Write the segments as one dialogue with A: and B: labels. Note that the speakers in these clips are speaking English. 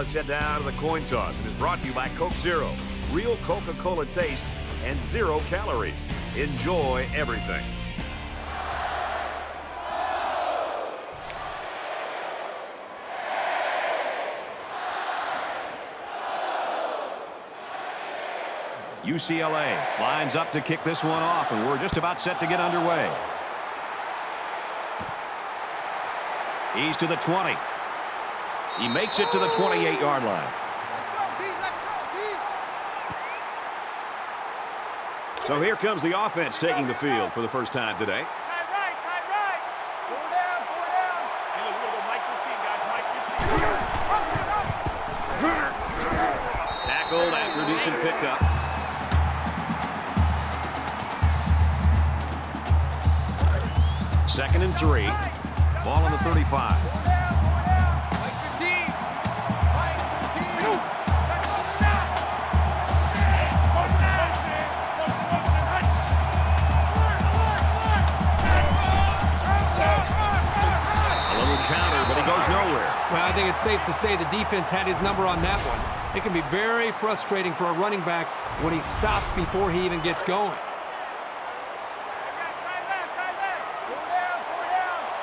A: Let's head down to the coin toss. It is brought to you by Coke Zero. Real Coca-Cola taste and zero calories. Enjoy everything. UCLA lines up to kick this one off, and we're just about set to get underway. He's to the 20. He makes it to the 28-yard line. So here comes the offense taking the field for the first time today. Decent pickup. Second and three. Ball on the 35.
B: It's safe to say the defense had his number on that one. It can be very frustrating for a running back when he's stopped before he even gets going.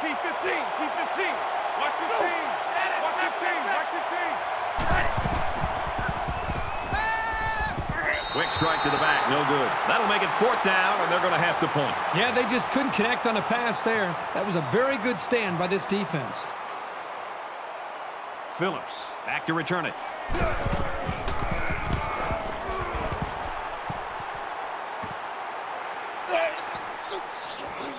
C: Keep 15, keep 15. Watch 15, watch 15, watch
A: 15. Quick strike to the back, no good. That'll make it fourth down, and they're going to have to punt.
B: Yeah, they just couldn't connect on a pass there. That was a very good stand by this defense.
A: Phillips back to return it.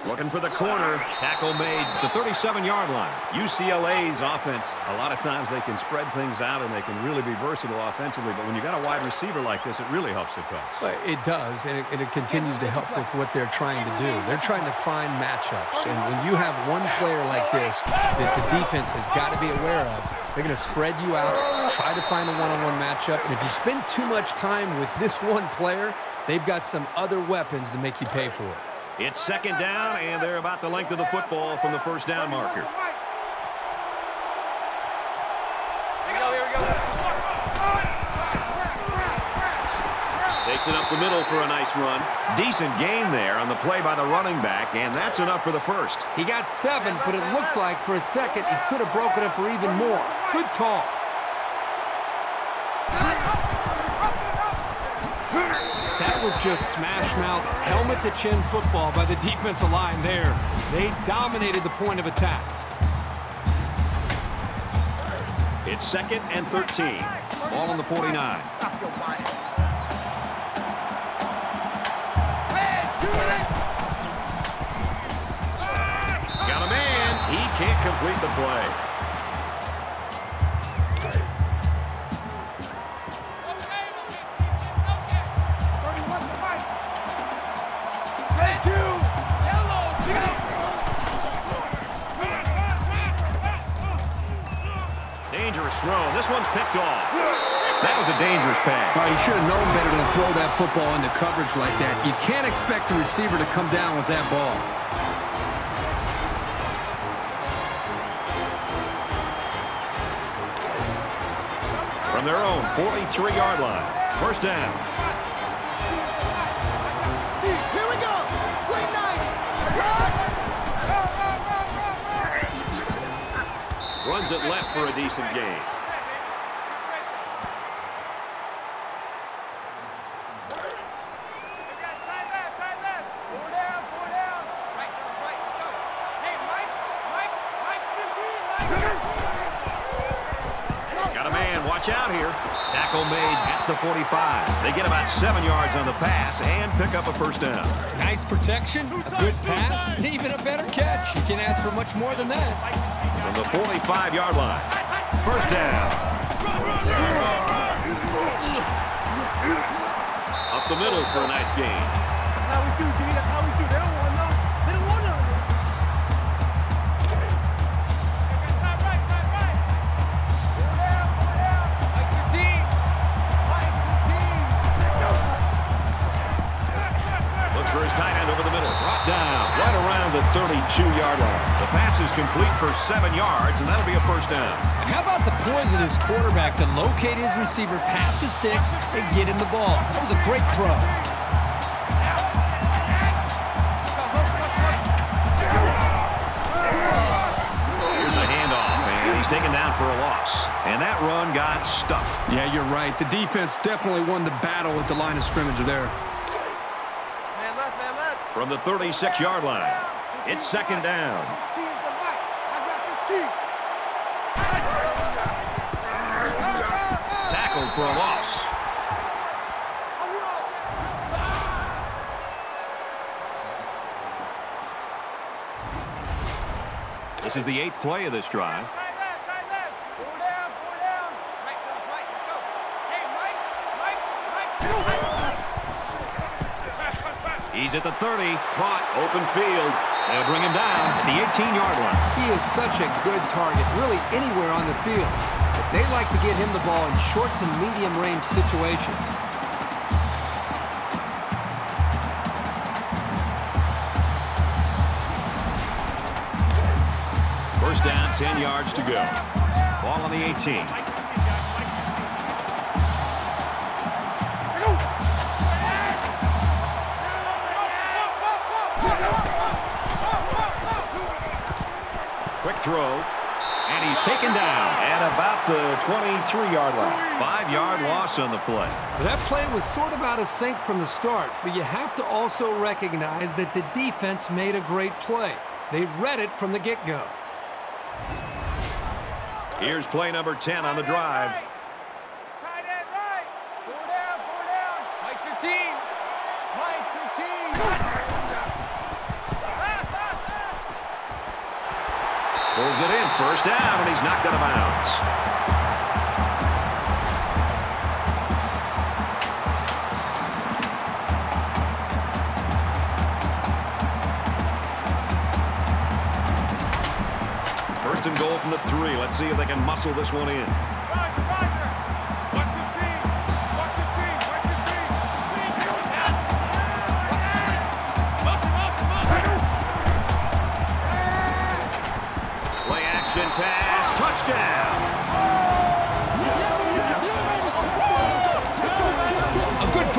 A: Looking for the corner. Tackle made to 37-yard line. UCLA's offense, a lot of times they can spread things out and they can really be versatile offensively. But when you've got a wide receiver like this, it really helps the cause.
B: It does, and it, and it continues to help with what they're trying to do. They're trying to find matchups. And when you have one player like this that the defense has got to be aware of, they're going to spread you out, try to find a one-on-one -on -one matchup. And if you spend too much time with this one player, they've got some other weapons to make you pay for it.
A: It's second down, and they're about the length of the football from the first down marker. Takes it up the middle for a nice run. Decent gain there on the play by the running back, and that's enough for the first.
B: He got seven, but it looked like for a second he could have broken it for even more. Good call. That was just smash mouth, helmet to chin football by the defensive line there. They dominated the point of attack.
A: It's second and 13. Ball on the 49. Got a man. He can't complete the play. Throw. This one's picked off. That was a dangerous pass.
B: Oh, you should have known better than to throw that football into coverage like that. You can't expect the receiver to come down with that ball.
A: From their own 43-yard line. First down. Decent gain. Got a man. Watch out here. Tackle made at the 45. They get about seven yards on the pass and pick up a first down.
B: Nice protection, a good pass, and even a better catch. You can't ask for much more than that
A: from the 45-yard line. First down. Up the middle for a nice gain.
C: That's how we do, D.
A: the 32-yard line. The pass is complete for seven yards, and that'll be a first down.
D: And how about the poise of this quarterback to locate his receiver, pass the sticks, and get him the ball? That was a great throw.
A: Here's the handoff, and he's taken down for a loss. And that run got stuffed.
B: Yeah, you're right. The defense definitely won the battle at the line of scrimmage there.
C: Man left, man left.
A: From the 36-yard line, it's second down.
C: 15 is the mic. I got 15.
A: Tackled for a loss. This is the eighth play of this drive.
C: Side left, side left. Four down, four down. Mike goes, Mike, let's go. Hey, Mike's, Mike, Mike's. Pass, pass, pass.
A: He's at the 30, caught, open field. They'll bring him down at the 18-yard line.
B: He is such a good target, really anywhere on the field. But they like to get him the ball in short to medium range situations.
A: First down, 10 yards to go. Ball on the 18. Throw. And he's taken down at about the 23-yard line. Five-yard loss on the play.
B: That play was sort of out of sync from the start, but you have to also recognize that the defense made a great play. They read it from the get-go.
A: Here's play number 10 on the drive. Out of bounds. First and goal from the three. Let's see if they can muscle this one in.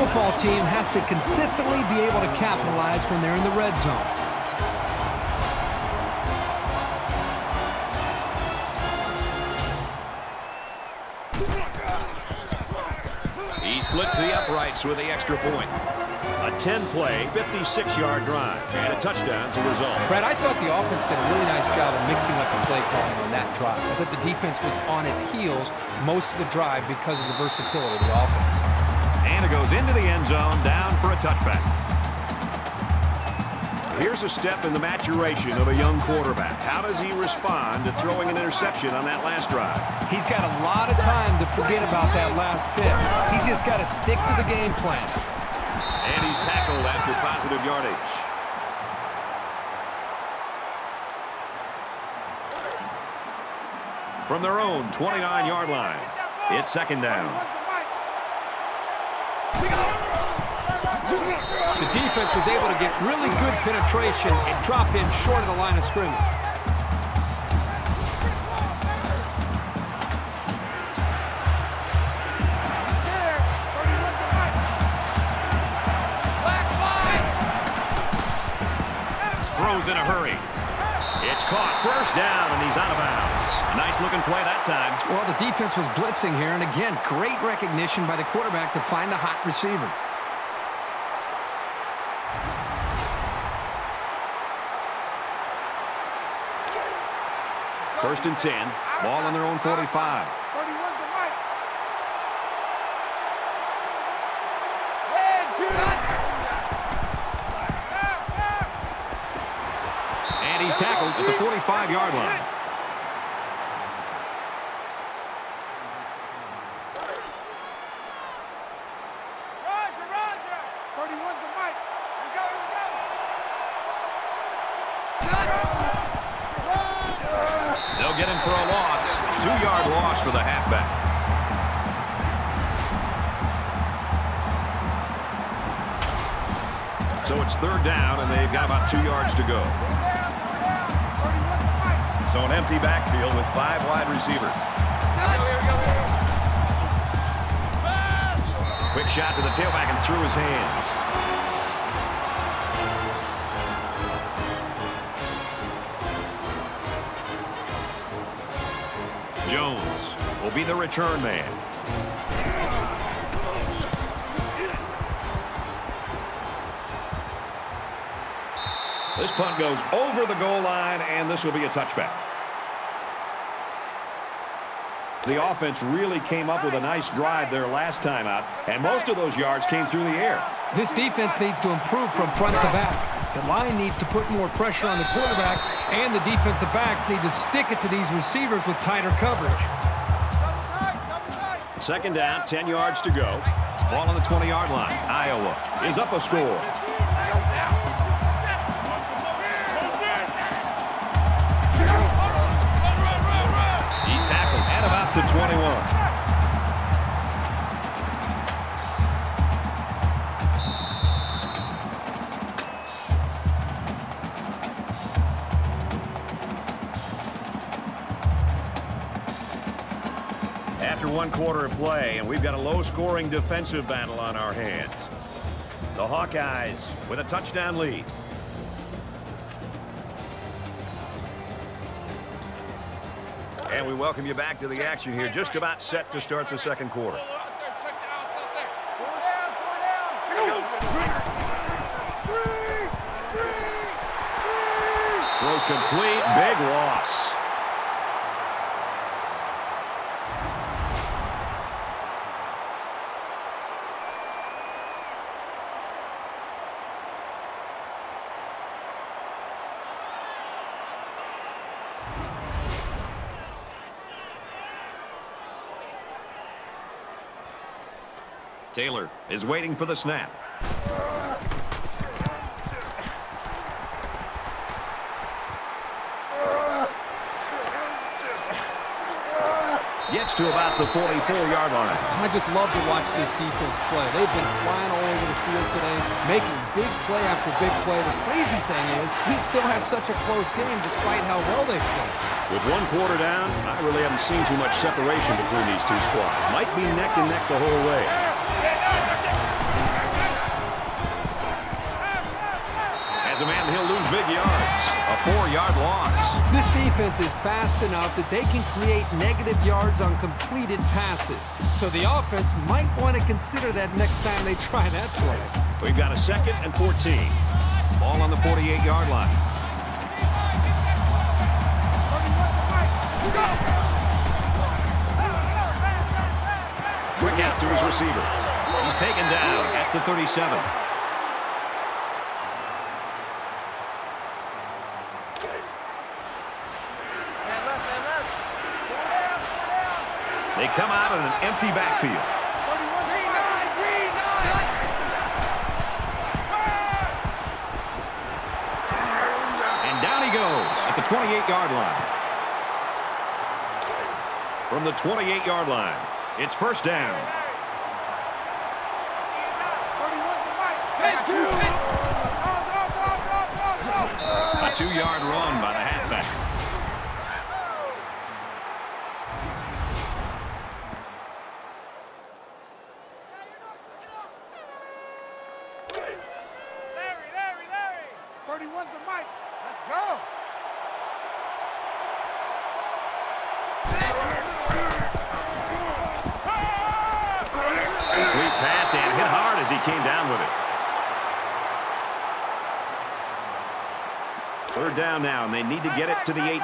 B: Football team has to consistently be able to capitalize when they're in the red zone.
A: He splits the uprights with the extra point. A 10-play, 56-yard drive, and a touchdown as a result.
B: Brad, I thought the offense did a really nice job of mixing up the play calling on that drive. I thought the defense was on its heels most of the drive because of the versatility of the offense.
A: And it goes into the end zone, down for a touchback. Here's a step in the maturation of a young quarterback. How does he respond to throwing an interception on that last drive?
B: He's got a lot of time to forget about that last pick. He's just got to stick to the game plan.
A: And he's tackled after positive yardage. From their own 29-yard line, it's second down.
B: The defense was able to get really good penetration and drop him short of the line of scrimmage.
A: Throws in a hurry. It's caught. First down, and he's out of bounds. Nice looking play that time.
B: Well, the defense was blitzing here, and again, great recognition by the quarterback to find the hot receiver.
A: First and 10. Ball on their own 45.
C: 31's the mic.
A: And he's tackled at the 45-yard line.
C: The
A: return man. This punt goes over the goal line, and this will be a touchback. The offense really came up with a nice drive there last time out, and most of those yards came through the air.
B: This defense needs to improve from front to back. The line needs to put more pressure on the quarterback, and the defensive backs need to stick it to these receivers with tighter coverage.
A: Second down, 10 yards to go. Ball on the 20-yard line. Iowa is up a score. He's tackled at about the 21. Quarter of play, and we've got a low-scoring defensive battle on our hands. The Hawkeyes with a touchdown lead. And we welcome you back to the action here, just about set to start the second quarter. Throws complete, big loss. Taylor is waiting for the snap. Gets to about the 44-yard line.
B: I just love to watch this defense play. They've been flying all over the field today, making big play after big play. The crazy thing is we still have such a close game despite how well they've played.
A: With one quarter down, I really haven't seen too much separation between these two squads. Might be neck and neck the whole way. Yards. A four-yard loss.
B: This defense is fast enough that they can create negative yards on completed passes. So the offense might want to consider that next time they try that play.
A: We've got a second and 14. Ball on the 48-yard line. Quick out to his receiver. He's taken down at the 37. Come out in an empty backfield. And down he goes at the 28-yard line. From the 28-yard line, it's first down. A two-yard run by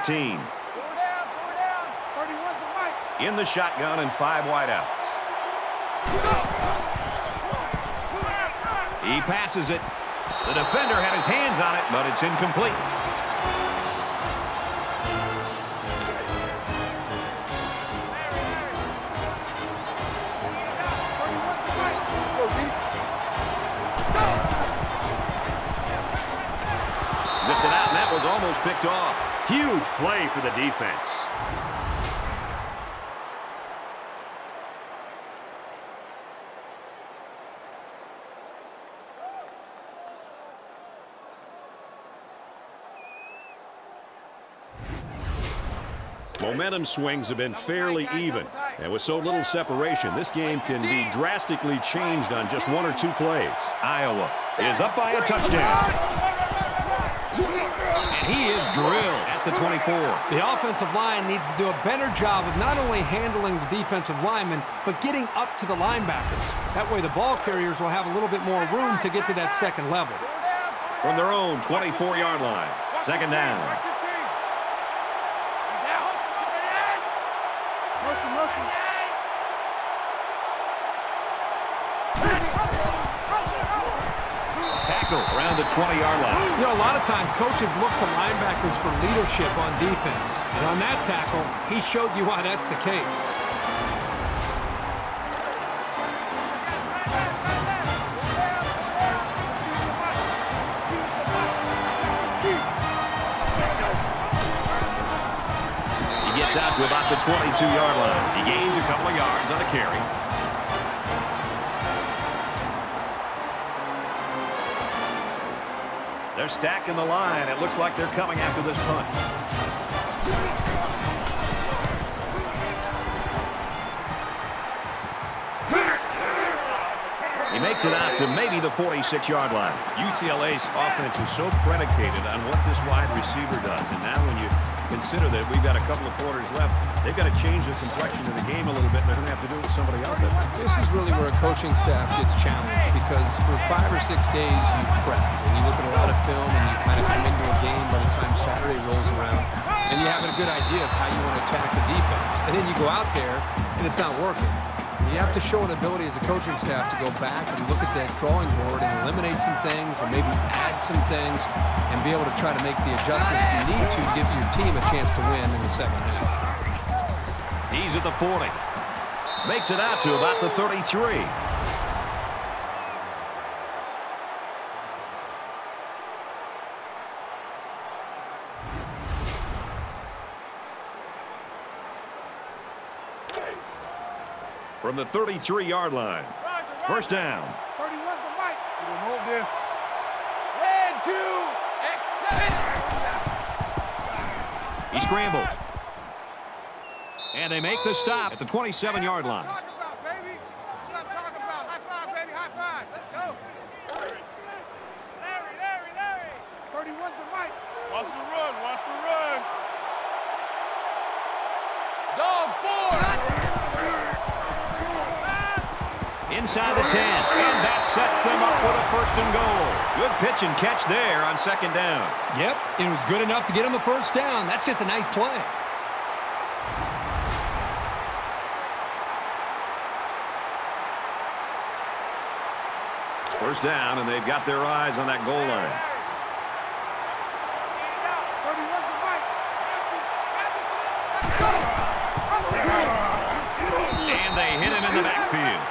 A: 15. In the shotgun and five wideouts. He passes it. The defender had his hands on it, but it's incomplete. was picked off. Huge play for the defense. Momentum swings have been fairly even. And with so little separation, this game can be drastically changed on just one or two plays. Iowa is up by a touchdown. And he is drilled at the 24.
D: The offensive line needs to do a better job of not only handling the defensive linemen, but getting up to the linebackers. That way the ball carriers will have a little bit more room to get to that second level.
A: From their own 24-yard line, second down. Tackle around the 20-yard line.
D: You know, a lot of times coaches look to linebackers for leadership on defense. And on that tackle, he showed you why that's the case.
A: He gets out to about the 22-yard line. He gains a couple of yards on a carry. They're stacking the line. It looks like they're coming after this punt. It out to maybe the 46-yard line. UCLA's offense is so predicated on what this wide receiver does. And now when you consider that we've got a couple of quarters left, they've got to change the complexion of the game a little bit. They're going to have to do it with somebody else.
B: This is really where a coaching staff gets challenged because for five or six days you prep and you look at a lot of film and you kind of come into a game by the time Saturday rolls around and you have a good idea of how you want to attack the defense. And then you go out there and it's not working. You have to show an ability as a coaching staff to go back and look at that drawing board and eliminate some things and maybe add some things and be able to try to make the adjustments you need to give your team a chance to win in the second half.
A: He's at the 40. Makes it out to about the 33. From the 33-yard line. First down.
C: 31's the mic.
E: Hold this.
C: Red two, X7.
A: He scrambled. And they make the stop at the 27-yard line.
C: Talk about, baby. That's what I'm talking about. High five, baby. High five. Let's go. Larry, Larry, Larry. 31's the mic.
E: Watch the run. Watch the run.
C: Dog four.
A: Inside the 10. And that sets them up with a first and goal. Good pitch and catch there on second down.
D: Yep, it was good enough to get him the first down. That's just a nice play.
A: First down, and they've got their eyes on that goal line.
C: 31's the mic.
A: And they hit him in the backfield.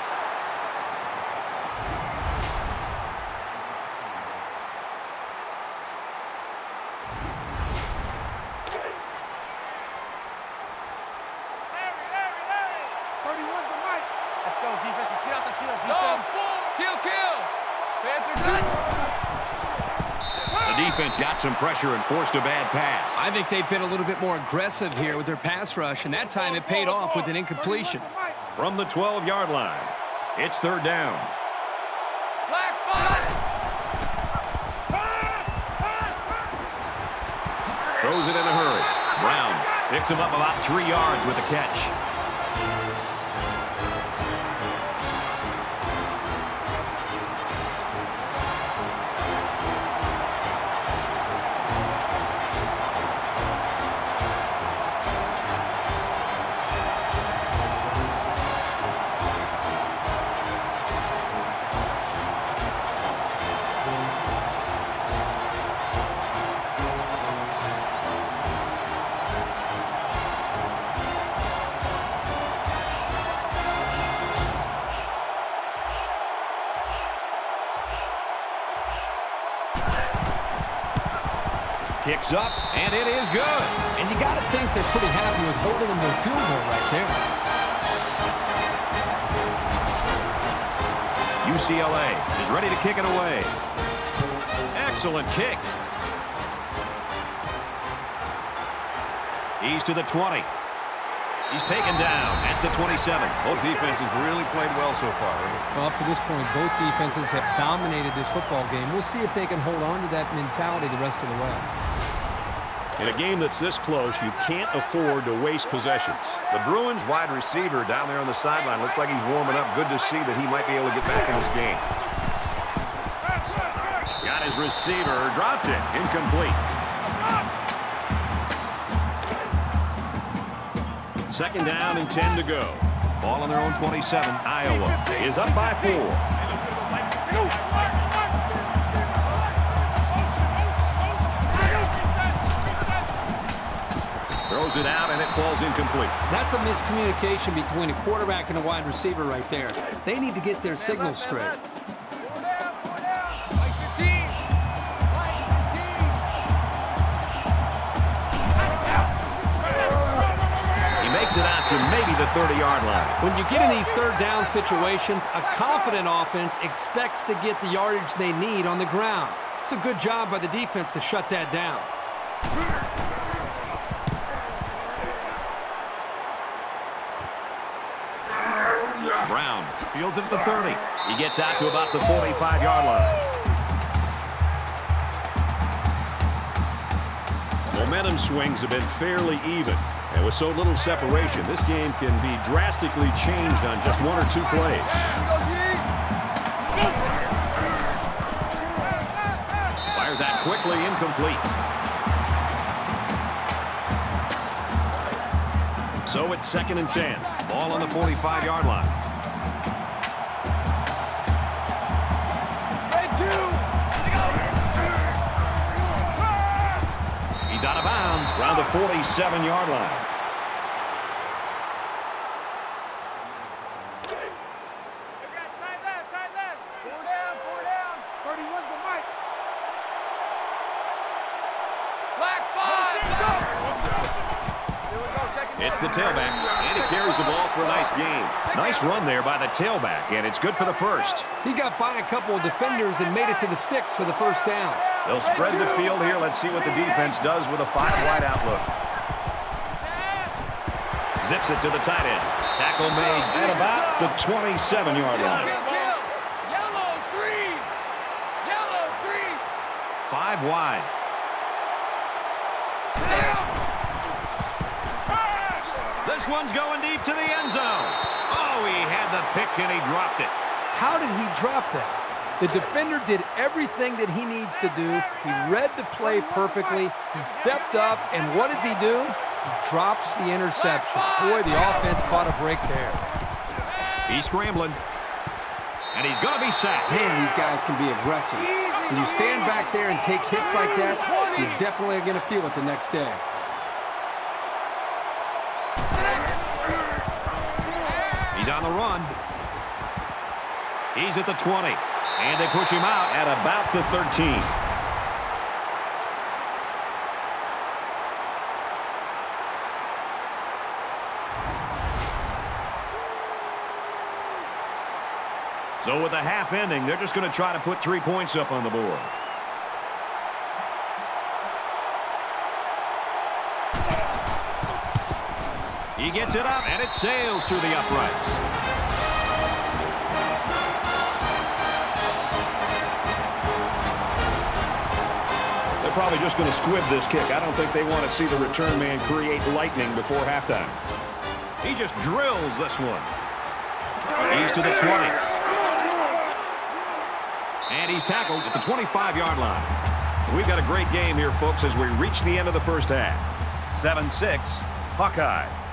C: Larry, Larry, Larry. 31's the mic. Let's go, defense. Let's get out the field. Dog four. Kill, kill. Panther done.
A: The defense got some pressure and forced a bad pass.
D: I think they've been a little bit more aggressive here with their pass rush, and that time it paid off with an incompletion.
A: From the 12-yard line, it's third down.
C: Black five.
A: Throws it in a hurry. Brown picks him up about three yards with a catch. Excellent kick. He's to the 20. He's taken down at the 27. Both defenses really played well so far.
B: Well, up to this point, both defenses have dominated this football game. We'll see if they can hold on to that mentality the rest of the way.
A: In a game that's this close, you can't afford to waste possessions. The Bruins wide receiver down there on the sideline looks like he's warming up. Good to see that he might be able to get back in this game. His receiver, dropped it, incomplete. Second down and 10 to go. Ball on their own 27. Iowa is up by four. Throws it out, and it falls incomplete.
B: That's a miscommunication between a quarterback and a wide receiver right there. They need to get their signals straight.
A: It out to maybe the 30-yard line.
B: When you get in these third down situations, a confident offense expects to get the yardage they need on the ground. It's a good job by the defense to shut that down.
A: Brown fields it at the 30. He gets out to about the 45-yard line. Momentum swings have been fairly even. And with so little separation, this game can be drastically changed on just one or two plays. Fires that quickly, incomplete. So it's second and 10. Ball on the 45-yard line. Bounds around the 47-yard line. It's the tailback, and he carries the ball for a nice gain. Nice run there by the tailback, and it's good for the first.
B: He got by a couple of defenders and made it to the sticks for the first down.
A: They'll spread the field here. Let's see what the defense does with a five-wide outlook. Zips it to the tight end. Tackle made at about the 27-yard line.
D: Yellow three. Yellow three.
A: Five wide. This one's going deep to the end zone. Oh, he had the pick and he dropped it.
B: How did he drop that? The defender did everything that he needs to do. He read the play perfectly. He stepped up, and what does he do? He drops the interception. Boy, the offense caught a break there.
A: He's scrambling. And he's going to be sacked.
B: Man, these guys can be aggressive. When you stand back there and take hits like that, you definitely are going to feel it the next day.
A: The run. He's at the 20. And they push him out at about the 13. So with the half ending, they're just going to try to put three points up on the board. He gets it up, and it sails through the uprights. They're probably just going to squib this kick. I don't think they want to see the return man create lightning before halftime. He just drills this one. He's to the 20. And he's tackled at the 25-yard line. We've got a great game here, folks, as we reach the end of the first half. 7-6, Hawkeye.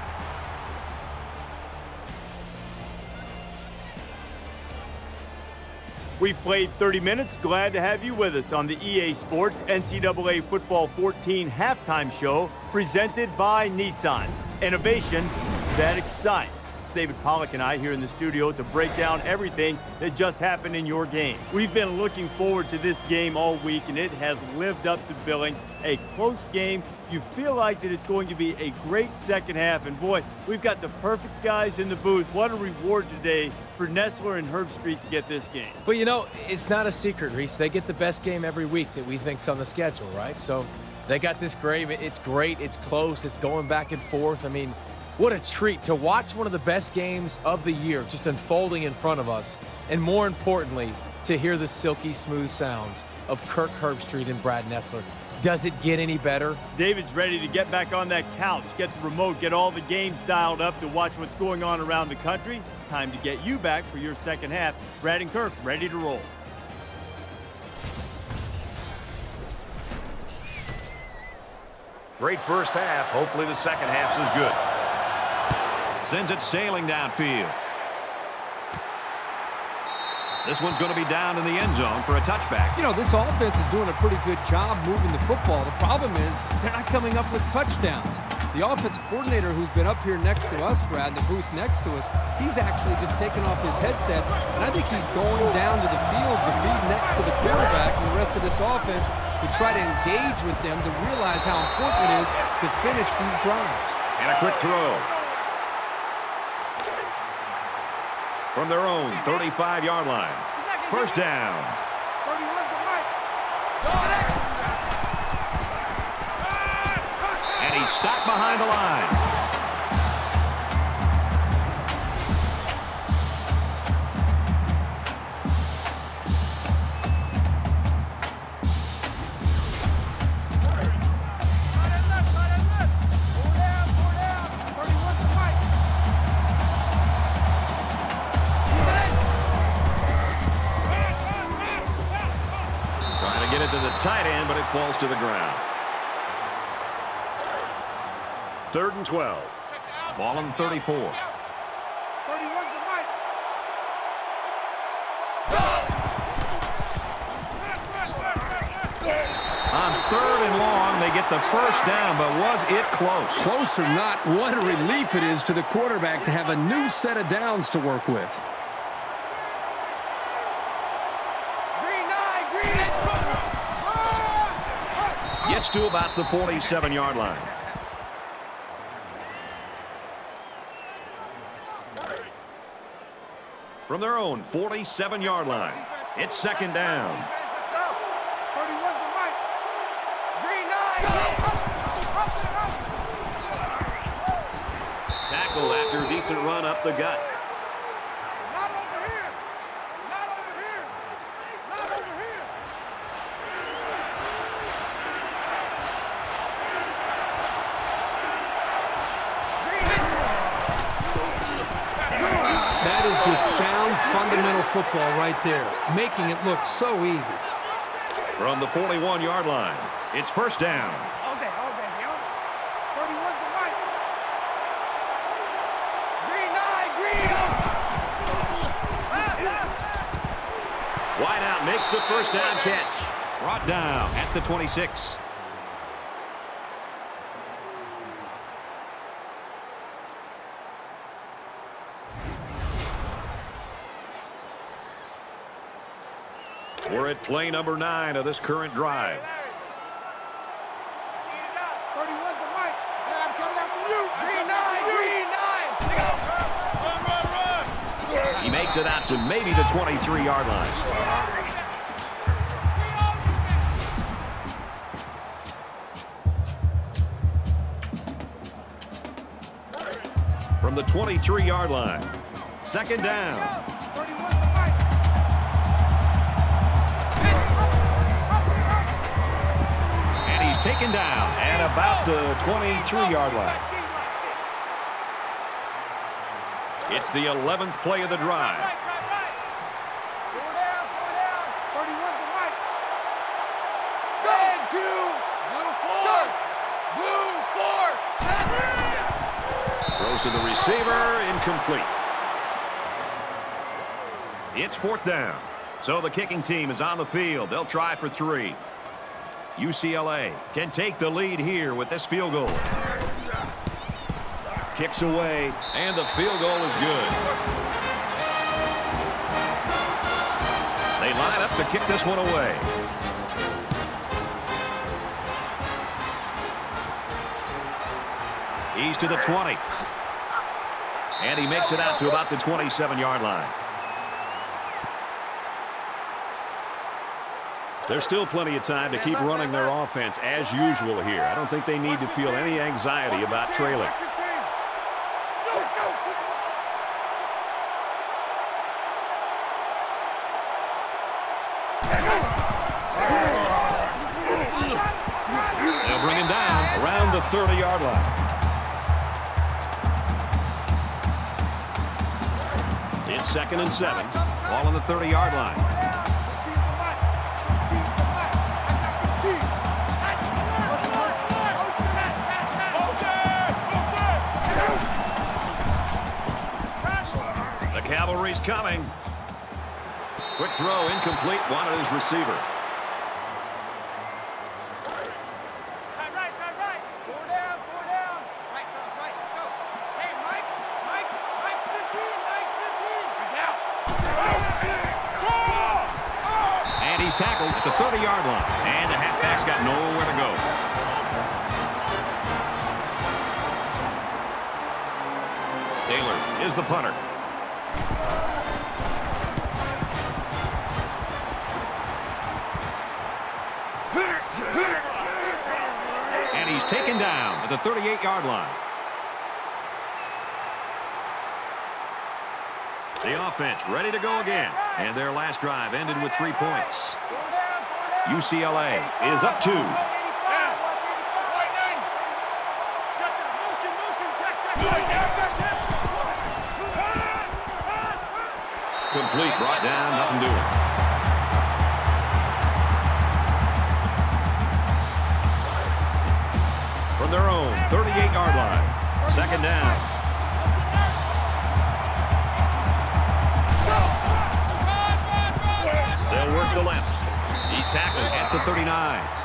F: We've played 30 minutes. Glad to have you with us on the EA Sports NCAA Football 14 halftime show presented by Nissan. Innovation that excites. David Pollack and I here in the studio to break down everything that just happened in your game. We've been looking forward to this game all week, and it has lived up to billing. A close game. You feel like that it's going to be a great second half, and boy, we've got the perfect guys in the booth. What a reward today for Nessler and Herbstreit to get this game.
G: But you know, it's not a secret, Rece. They get the best game every week that we think's on the schedule, right? So they got this great. It's great. It's close. It's going back and forth. I mean, What a treat to watch one of the best games of the year just unfolding in front of us. And more importantly, to hear the silky smooth sounds of Kirk Herbstreit and Brad Nessler. Does it get any better?
F: David's ready to get back on that couch, get the remote, get all the games dialed up to watch what's going on around the country. Time to get you back for your second half. Brad and Kirk ready to roll.
A: Great first half. Hopefully the second half's as good. Sends it sailing downfield. This one's going to be down in the end zone for a touchback.
B: You know, this offense is doing a pretty good job moving the football. The problem is they're not coming up with touchdowns. The offense coordinator who's been up here next to us, Brad, in the booth next to us, he's actually just taken off his headsets, and I think he's going down to the field to be next to the quarterback and the rest of this offense to try to engage with them to realize how important it is to finish these drives.
A: And a quick throw. From their own 35-yard line. First down. And he's stopped behind the line. To the ground. Third and 12. Ball on 34. On third and long, they get the first down, but was it close?
D: Close or not, what a relief it is to the quarterback to have a new set of downs to work with.
A: Gets to about the 47-yard line. From their own 47-yard line, it's second down. Tackle after a decent run up the gut.
B: Football right there, making it look so easy.
A: From the 41-yard line, it's first down. Wide out makes the first down catch. Brought down at the 26. At play number nine of this current drive. He makes it out to maybe the 23-yard line. From the 23-yard line. Second down. Taken down at about the 23-yard line. It's the 11th play of the drive. Throws to the receiver, incomplete. It's fourth down. So the kicking team is on the field. They'll try for three. UCLA can take the lead here with this field goal. Kicks away, and the field goal is good. They line up to kick this one away. He's to the 20. And he makes it out to about the 27-yard line. There's still plenty of time to keep running their offense as usual here. I don't think they need to feel any anxiety about trailing. They'll bring him down around the 30-yard line. It's second and seven. Ball on the 30-yard line. Cavalry's coming. Quick throw, incomplete. Wanted his receiver. And he's taken down at the 38-yard line. The offense ready to go again. And their last drive ended with three points. UCLA is up two. Complete, brought down, nothing doing. From their own 38-yard line. Second down. They'll work the left. He's tackled at the 39.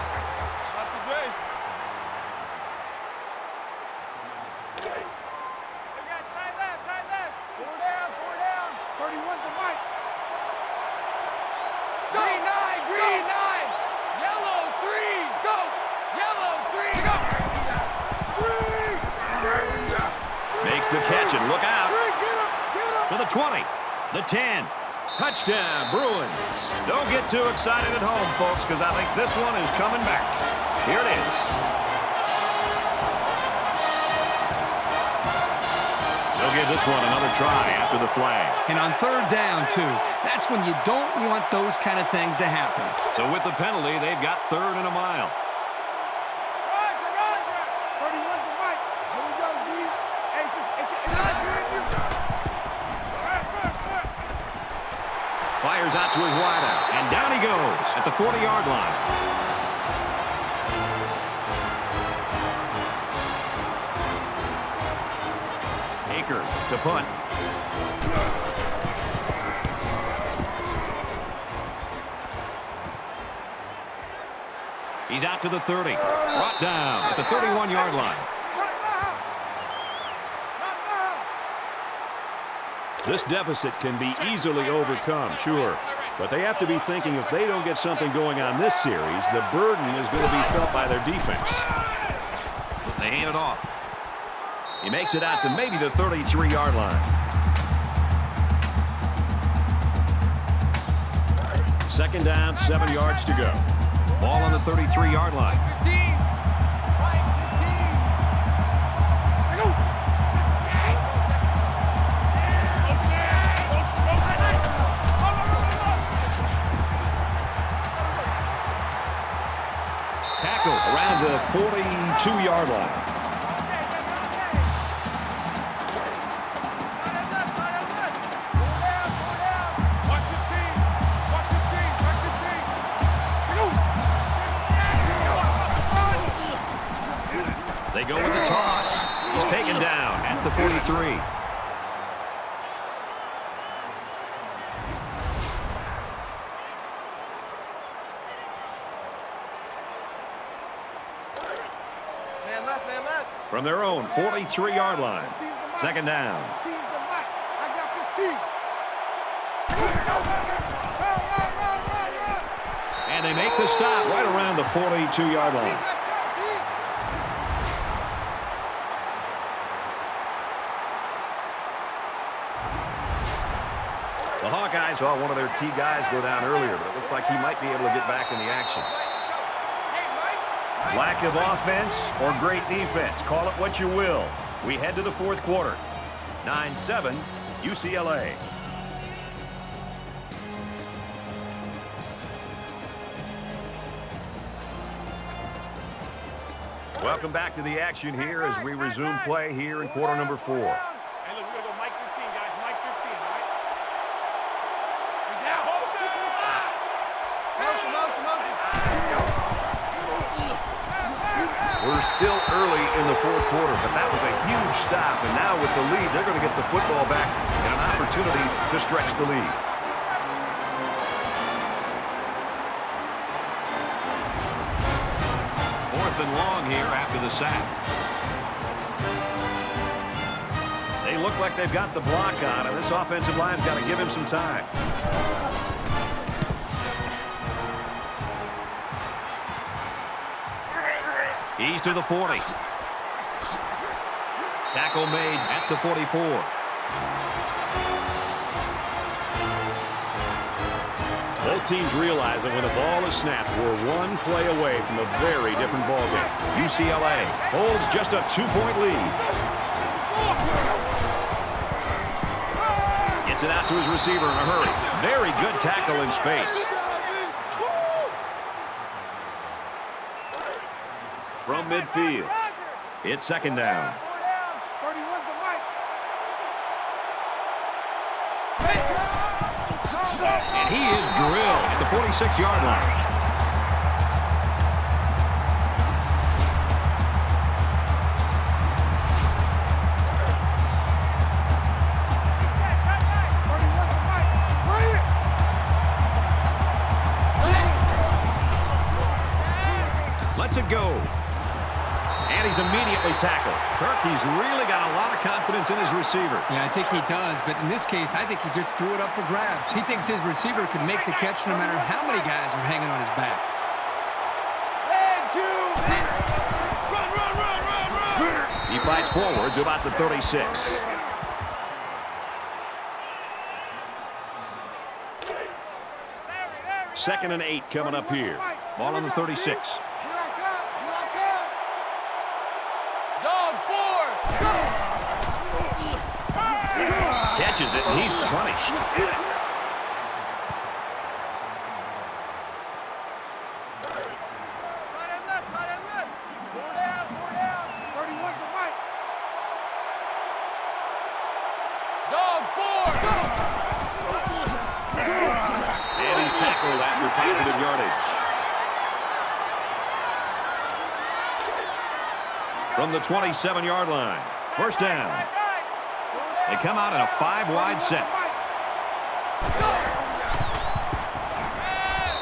A: Look out. To the 20. The 10. Touchdown, Bruins. Don't get too excited at home, folks, because I think this one is coming back. Here it is. They'll give this one another try after the flag.
B: And on third down, too. That's when you don't want those kind of things to happen.
A: So with the penalty, they've got third and a mile. Fires out to his wideout. And down he goes at the 40-yard line. To punt. He's out to the 30. Brought down at the 31-yard line.
E: This deficit can be easily overcome, sure. But they have to be thinking if they don't get something going on this series, the burden is going to be felt by their defense.
A: They hand it off. He makes it out to maybe the 33-yard line. Second down, seven yards to go. Ball on the 33-yard line. 42-yard line. They go with the toss. He's taken down at the 43. From their own 43-yard line. Second down. And they make the stop right around the 42-yard line. The Hawkeyes saw one of their key guys go down earlier, but it looks like he might be able to get back in the action. Lack of offense or great defense. Call it what you will. We head to the fourth quarter. 9-7 UCLA. Welcome back to the action here as we resume play here in quarter number four. Still early in the fourth quarter, but that was a huge stop. And now with the lead, they're going to get the football back and an opportunity to stretch the lead. Fourth and long here after the sack. They look like they've got the block on, and this offensive line's got to give him some time. He's to the 40. Tackle made at the 44.
E: Both teams realize that when the ball is snapped, we're one play away from a very different ball game.
A: UCLA holds just a two-point lead. Gets it out to his receiver in a hurry. Very good tackle in space. From midfield, it's second down.
C: 31's the Mike.
A: And he is drilled at the 46-yard line. He's immediately tackled. Kirk, he's really got a lot of confidence in his receivers.
B: Yeah, I think he does, but in this case, I think he just threw it up for grabs. He thinks his receiver can make the catch no matter how many guys are hanging on his back. Run, run, run, run, run.
A: he fights forward to about the 36. Second and eight coming up here. Ball on the 36.
C: Here I come. Here I come.
A: Catches it, and he's punished.
C: And left, and. Four down, four down. 31's the Mike.
A: And he's tackled after positive yardage. From the 27-yard line. First down. They come out in a five-wide set.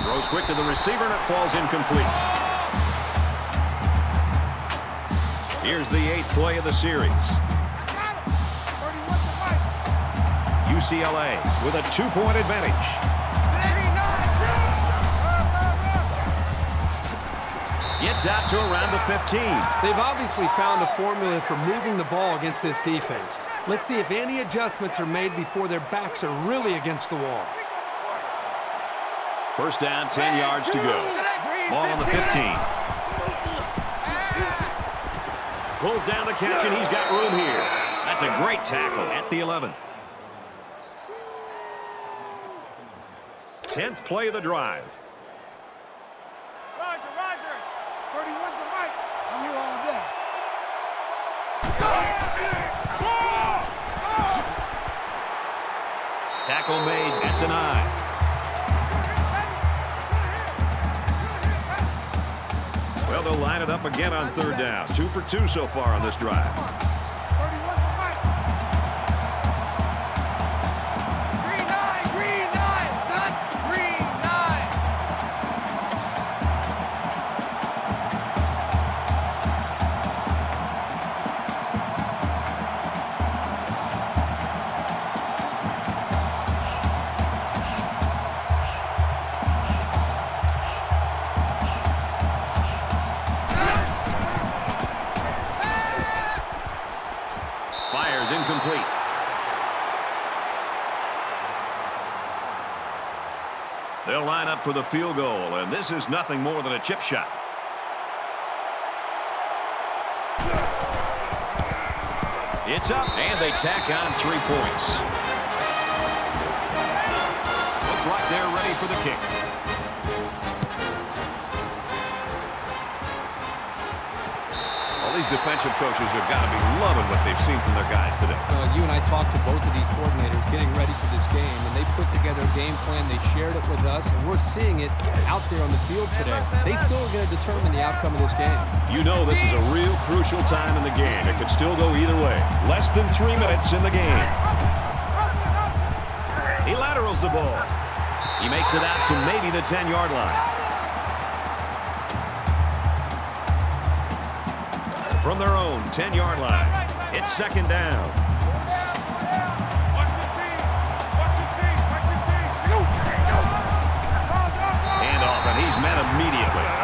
A: Throws quick to the receiver, and it falls incomplete. Here's the eighth play of the series.
C: Got him. 31's the Mike.
A: UCLA with a two-point advantage. Gets out to around the 15.
D: They've obviously found a formula for moving the ball against this defense. Let's see if any adjustments are made before their backs are really against the wall.
A: First down, 10 yards to go. Ball on the 15. Pulls down the catch, and he's got room here. That's a great tackle at the 11. 10th play of the drive. Line it up again on third down. Two for two so far on this drive. Field goal, and this is nothing more than a chip shot. It's up, and they tack on three points. Looks like they're ready for the kick. defensive coaches have got to be loving what they've seen from their guys today.
B: Uh, you and I talked to both of these coordinators getting ready for this game, and they put together a game plan. They shared it with us, and we're seeing it out there on the field today. They still are going to determine the outcome of this game.
E: You know this is a real crucial time in the game. It could still go either way. Less than three minutes in the game.
A: He laterals the ball. He makes it out to maybe the 10-yard line. from their own 10-yard line. It's second down. And off, and he's met immediately.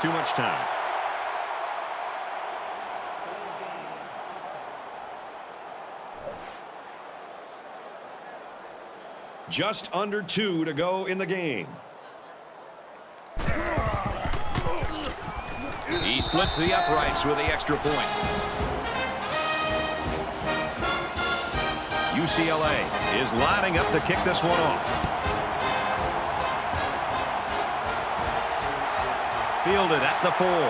A: too much time.
E: Just under two to go in the game.
A: He splits the uprights with the extra point. UCLA is lining up to kick this one off. fielded at the four.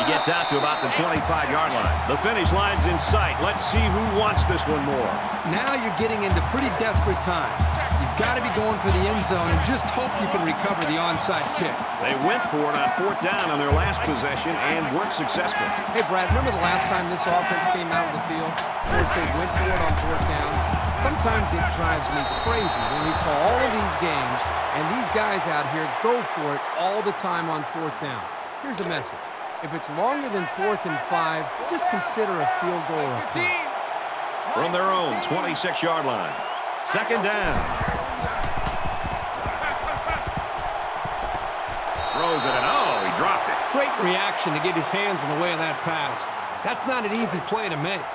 A: He gets out to about the 25-yard line. The finish line's in sight. Let's see who wants this one more.
B: Now you're getting into pretty desperate time. You've got to be going for the end zone and just hope you can recover the onside kick.
E: They went for it on fourth down on their last possession and weren't successful.
B: Hey, Brad, remember the last time this offense came out of the field? First they went for it on fourth down. Sometimes it drives me crazy when we call all of these games and these guys out here go for it all the time on fourth down. Here's a message. If it's longer than fourth and five, just consider a field goal or a.
E: From their own 26-yard line, second down. Throws it, and oh, he dropped it.
B: Great reaction to get his hands in the way of that pass. That's not an easy play to make.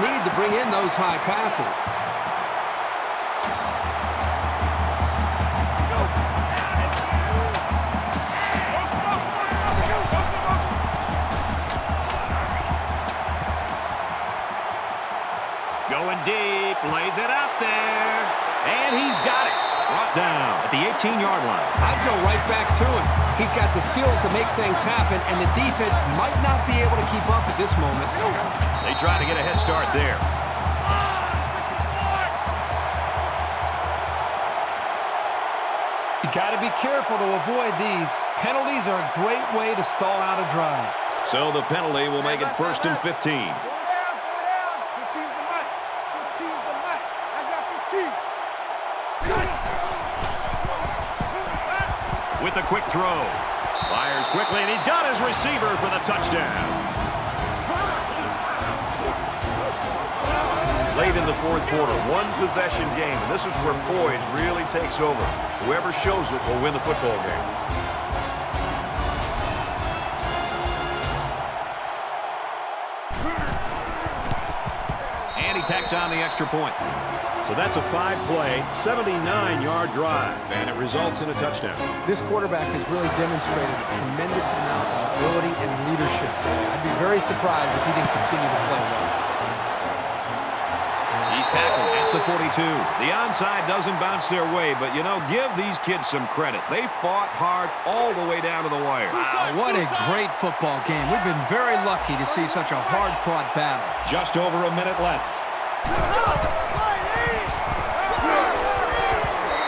B: need to bring in those high passes.
A: 19-yard line.
B: I'd go right back to him. He's got the skills to make things happen, and the defense might not be able to keep up at this moment.
A: They try to get a head start there.
B: You got to be careful to avoid these. Penalties are a great way to stall out a drive.
E: So the penalty will make it first and 15.
A: Throw. Fires quickly, and he's got his receiver for the touchdown. Late in the fourth quarter, one possession game, and this is where poise really takes over. Whoever shows it will win the football game. Tacks on the extra point. So that's a five-play, 79-yard drive, and it results in a touchdown.
B: This quarterback has really demonstrated a tremendous amount of ability and leadership today. I'd be very surprised if he didn't continue to play well.
A: He's tackled at the 42. The onside doesn't bounce their way, but, you know, give these kids some credit. They fought hard all the way down to the wire.
D: Wow, what a great football game. We've been very lucky to see such a hard-fought battle.
A: Just over a minute left.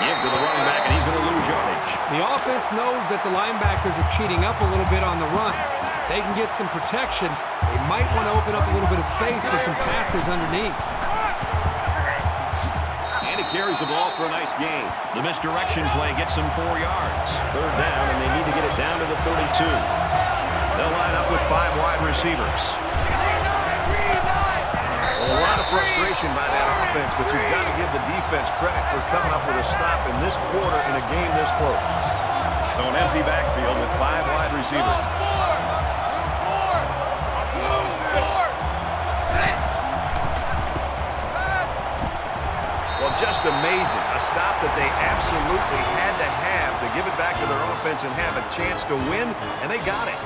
A: Give to the running back, and he's going to lose yardage.
B: The offense knows that the linebackers are cheating up a little bit on the run. They can get some protection. They might want to open up a little bit of space for some passes underneath.
A: And he carries the ball for a nice gain. The misdirection play gets him four yards. Third down, and they need to get it down to the 32. They'll line up with five wide receivers. A lot of frustration by that offense, but you've got to give the defense credit for coming up with a stop in this quarter in a game this close. So an empty backfield with five wide receivers. Well, just amazing. A stop that they absolutely had to have to give it back to their offense and have a chance to win, and they got it.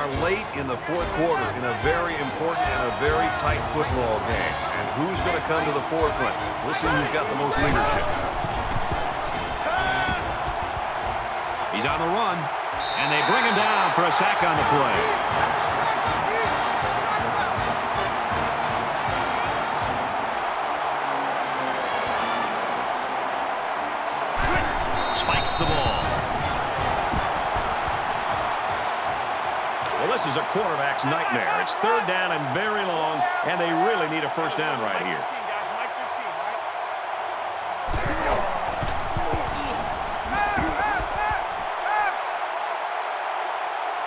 A: Are late in the fourth quarter in a very important and a very tight football game. And who's going to come to the forefront? Listen who's got the most leadership. He's on the run, and they bring him down for a sack on the play. Quarterback's nightmare. It's third down and very long, and they really need a first down right here.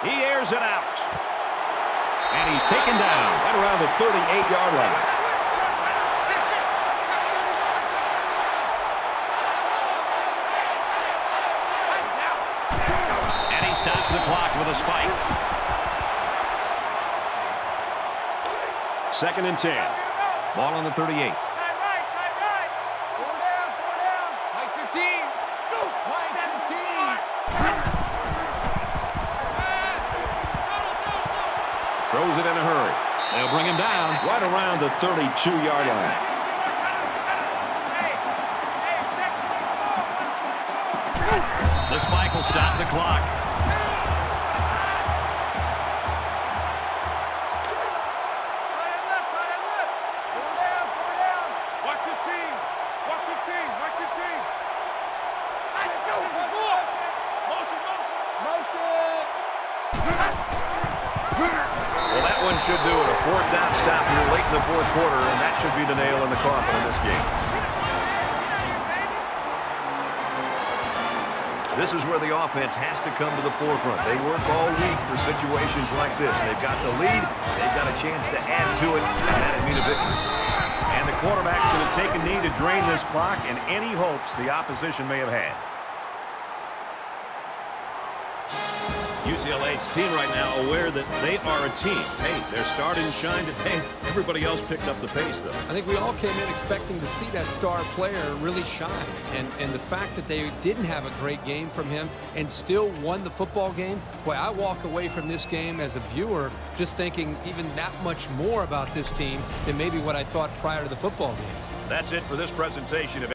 A: He airs it out. And he's taken down right around the 38-yard line. And he stops the clock with a spike. Second and 10. Ball on the 38. Throws it in a hurry. They'll bring him down right around the 32-yard line. The spike will stop the clock. Offense has to come to the forefront. They work all week for situations like this. They've got the lead. They've got a chance to add to it, and that'd mean a victory. And the quarterback's going to take a knee to drain this clock and any hopes the opposition may have had. UCLA's team right now aware that they are a team. Hey, they're starting to shine today. Everybody else picked up the pace, though.
B: I think we all came in expecting to see that star player really shine. And, and the fact that they didn't have a great game from him and still won the football game, boy, I walk away from this game as a viewer just thinking even that much more about this team than maybe what I thought prior to the football game.
A: That's it for this presentation of